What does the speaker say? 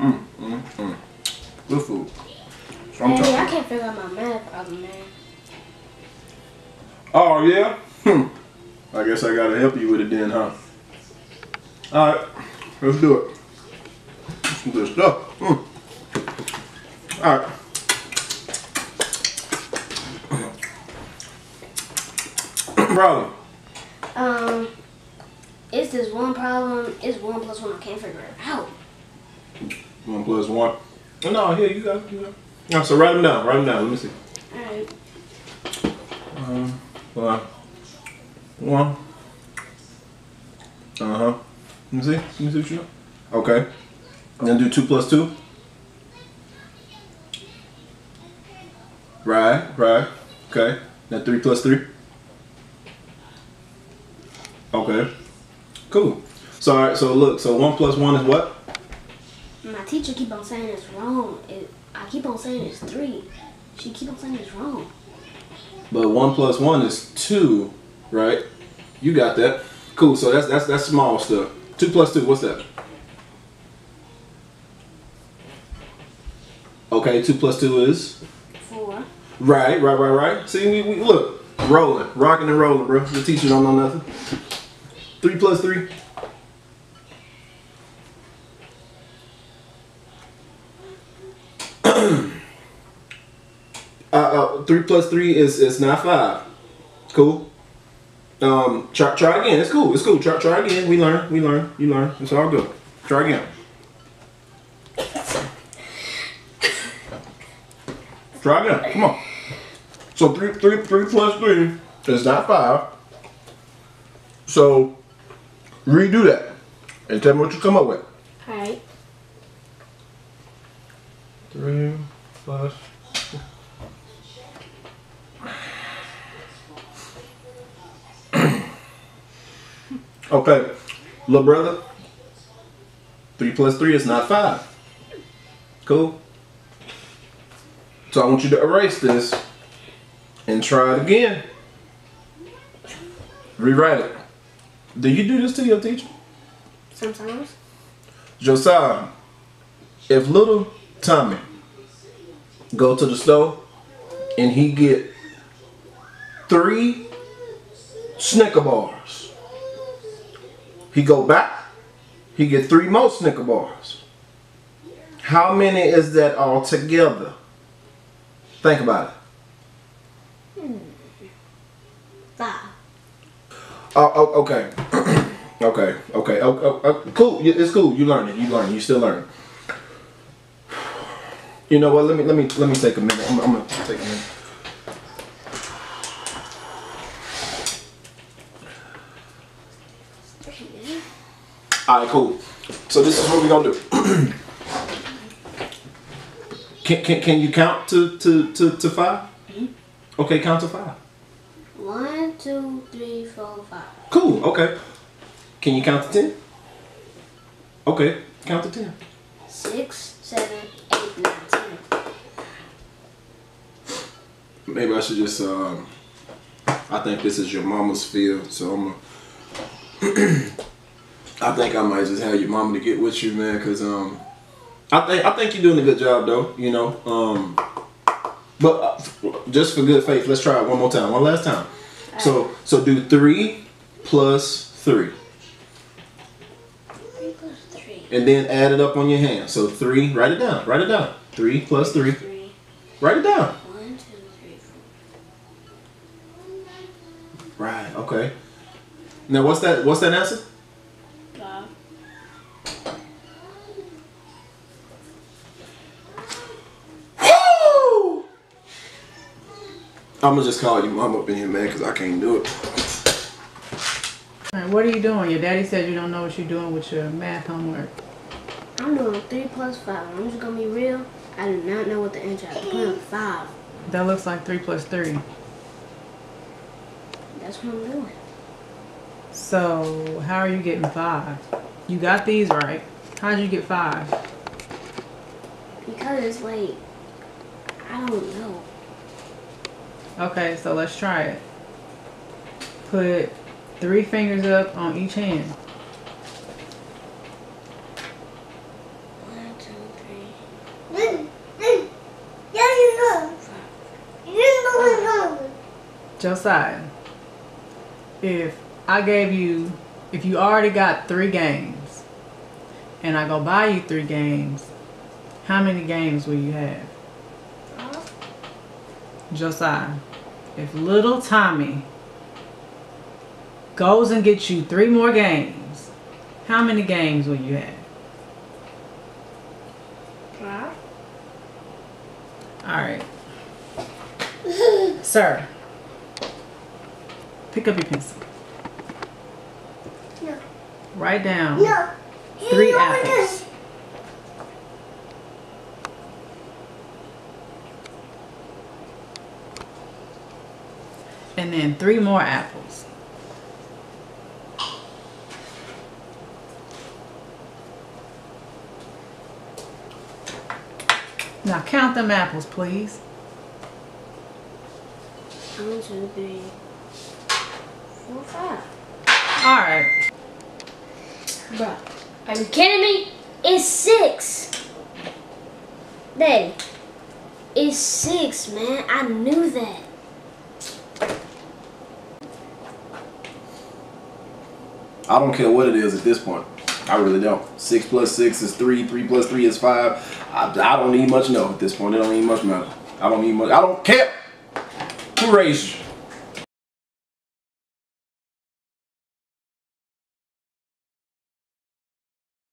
Mm, mm, mm. Good food. So I'm Hey, I can't figure out my math problem, man. Oh yeah? Hmm. I guess I gotta help you with it then, huh? Alright, let's do it. Some good stuff. Hmm. Alright. Problem. Um, it's this one problem. It's one plus one. I can't figure it out. One plus one. Oh, no, here you go. You go. No, so write them down. Write them down. Let me see. Alright. Um, one. One. Uh huh. Let me see. Let me see what you got. Okay. Then do two plus two. Right, right. Okay. Then three plus three. Okay. Cool. So all right. So look. So one plus one is what? My teacher keep on saying it's wrong. It, I keep on saying it's three. She keep on saying it's wrong. But one plus one is two, right? You got that. Cool. So that's that's that's small stuff. Two plus two. What's that? Okay. Two plus two is Four. right, right, right, right. See, we, we look rolling, rocking and rolling, bro. The teacher don't know nothing. Three plus three. Uh, uh, three plus three is is not five. Cool. Um, try try again. It's cool. It's cool. Try try again. We learn. We learn. You learn. It's all good. Try again. Try again. Come on. So three three three plus three is not five. So redo that and tell me what you come up with. Alright. Three plus. Okay, little brother. Three plus three is not five. Cool. So I want you to erase this and try it again. Rewrite it. Do you do this to your teacher? Sometimes. Josiah, if little Tommy go to the store and he get three Snicker bars, he go back, he get three more Snicker bars. How many is that all together? Think about it. Five. Oh, oh okay. okay, okay, oh, oh, oh, cool. It's cool. You learning. You learning. You still learning. You know what? Let me let me let me take a minute. I'm, I'm gonna take a minute. All right, cool. So this is what we're gonna do. can, can can you count to to to, to 5 Okay, count to five. One, two, three, four, five. Cool. Okay. Can you count to ten? Okay, count to ten. Six, seven, eight, nine, ten. Maybe I should just. Um, I think this is your mama's field, so I'm. A, I think I might just have your mama to get with you, man, cause um, I think I think you're doing a good job though. You know, um, but uh, just for good faith, let's try it one more time, one last time. So so do three plus three, Three plus three. and then add it up on your hand. So three, write it down. Write it down. Three plus three. Three. Write it down. One, two, three, four. Right. Okay. Now what's that? What's that answer? Five. Woo! I'm gonna just call your mom up in here, man, because I can't do it. All right, what are you doing? Your daddy said you don't know what you're doing with your math homework. I'm doing three plus five. I'm just gonna be real. I do not know what the answer is. I'm putting five. That looks like three plus three. That's what I'm doing. So how are you getting five? You got these right. How'd you get five? Because like, I don't know. Okay, so let's try it. Put three fingers up on each hand. One, two, three. Josiah, if I gave you, if you already got three games, and I go buy you three games, how many games will you have? Josiah if little Tommy goes and gets you three more games, how many games will you have? Five. All right. Sir, pick up your pencil. No. Write down No. three apples. And then three more apples. Now count them apples, please. One, two, three, four, five. All right. Bruh, are you kidding me? It's six. Daddy, it's six, man. I knew that. I don't care what it is at this point. I really don't. Six plus six is three. Three plus three is five. I, I don't need much know at this point. It don't need much matter. I don't need much. I don't care. Who raised you?